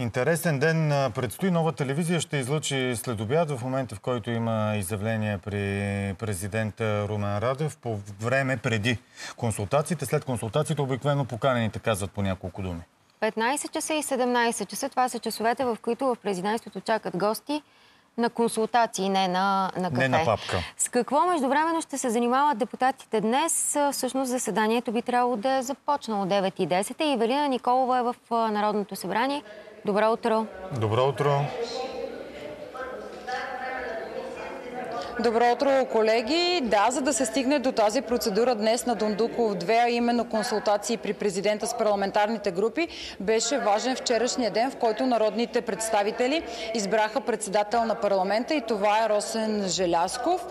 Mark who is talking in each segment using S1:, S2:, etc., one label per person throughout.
S1: Интересен ден предстои. Нова телевизия ще излъчи след обяд в момента, в който има изявление при президента Румен Радев по време преди консултациите. След консултациите обикновено поканените казват по няколко думи.
S2: 15 часа и 17 часа. Това са часовете, в които в президентството чакат гости на консултации, не на, на кафе.
S1: Не на папка.
S2: С какво междувременно ще се занимават депутатите днес? Всъщност заседанието би трябвало да е започнало 9.10 и Евелина Николова е в Народното събрание. Добро утро!
S1: Добро утро!
S3: Добро утро, колеги. Да, за да се стигне до тази процедура днес на Дондуков 2, а именно консултации при президента с парламентарните групи, беше важен вчерашния ден, в който народните представители избраха председател на парламента и това е Росен Желясков.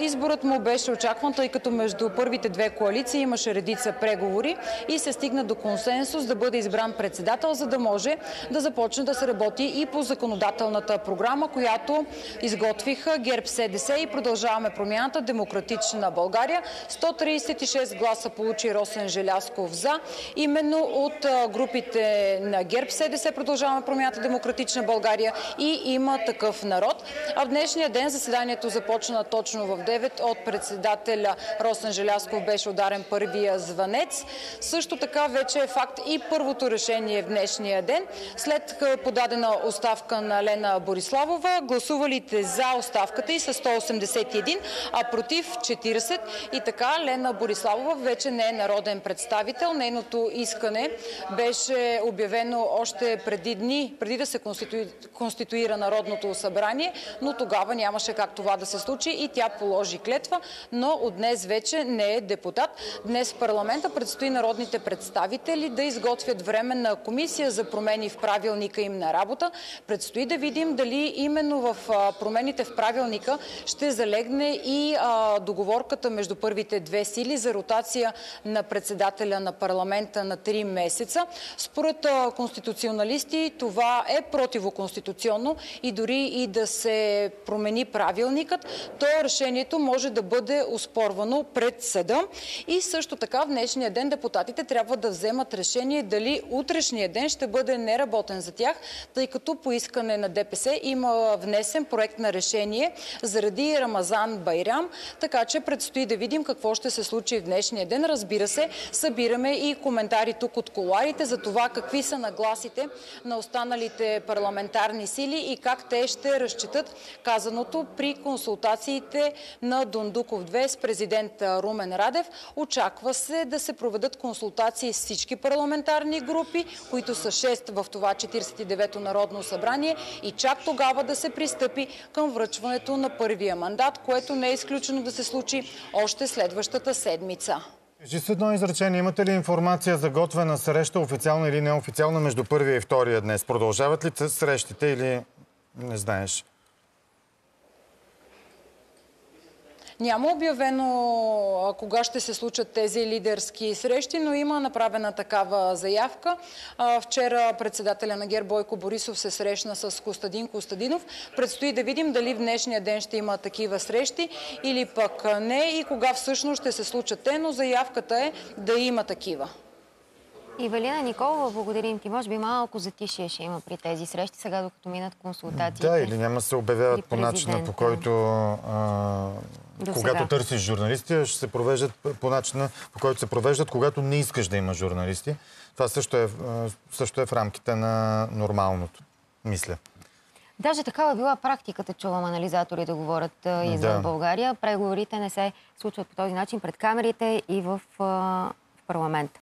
S3: Изборът му беше очакван, тъй като между първите две коалиции имаше редица преговори и се стигна до консенсус да бъде избран председател, за да може да започне да се работи и по законодателната програма, която изготвиха ГЕРБ СДС и продължаваме промяната Демократична България. 136 гласа получи Росен Желясков за. Именно от групите на ГЕРБ СДС продължаваме промяната Демократична България и има такъв народ. А в днешния ден заседанието започна точно в 9 от председателя Росен Желясков беше ударен първия звънец. Също така вече е факт и първото решение в днешния ден. След подадена оставка на Лена Бориславова, гласувалите за оставката и с 180 81, а против 40. И така Лена Бориславова вече не е народен представител. Нейното искане беше обявено още преди дни, преди да се конституи... конституира Народното събрание, но тогава нямаше как това да се случи и тя положи клетва, но от днес вече не е депутат. Днес в парламента предстои народните представители да изготвят временна комисия за промени в правилника им на работа. Предстои да видим дали именно в промените в правилника ще залегне и а, договорката между първите две сили за ротация на председателя на парламента на 3 месеца. Според а, конституционалисти това е противоконституционно и дори и да се промени правилникът, то решението може да бъде успорвано пред съда. И също така в днешния ден депутатите трябва да вземат решение дали утрешния ден ще бъде неработен за тях, тъй като по искане на ДПС има внесен проект на решение заради Рамазан Байрам, така че предстои да видим какво ще се случи в днешния ден. Разбира се, събираме и коментари тук от коларите за това какви са нагласите на останалите парламентарни сили и как те ще разчитат казаното при консултациите на Дондуков 2 с президент Румен Радев. Очаква се да се проведат консултации с всички парламентарни групи, които са 6 в това 49-то Народно събрание и чак тогава да се пристъпи към връчването на първия мандат, което не е изключено да се случи още следващата седмица.
S1: Кажи с едно изречение, имате ли информация за готвена среща, официална или неофициална, между първия и втория днес? Продължават ли срещите или не знаеш?
S3: Няма обявено кога ще се случат тези лидерски срещи, но има направена такава заявка. Вчера председателя на ГЕР Бойко Борисов се срещна с Костадин Костадинов. Предстои да видим дали в днешния ден ще има такива срещи или пък не и кога всъщност ще се случат те, но заявката е да има такива.
S2: Ивелина Николова, благодарим ти. Може би малко затишие ще има при тези срещи, сега докато минат консултациите.
S1: Да, или няма се обявяват по начина, по който а, когато търсиш журналисти, ще се провеждат по начина, по който се провеждат, когато не искаш да има журналисти. Това също е, също е в рамките на нормалното, мисля.
S2: Даже такава е била практиката, чувам анализатори да говорят извън да. България. Преговорите не се случват по този начин пред камерите и в, в парламент.